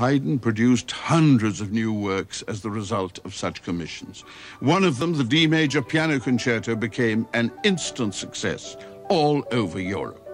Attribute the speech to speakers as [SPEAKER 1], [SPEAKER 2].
[SPEAKER 1] Haydn produced hundreds of new works as the result of such commissions. One of them, the D major piano concerto, became an instant success all over Europe.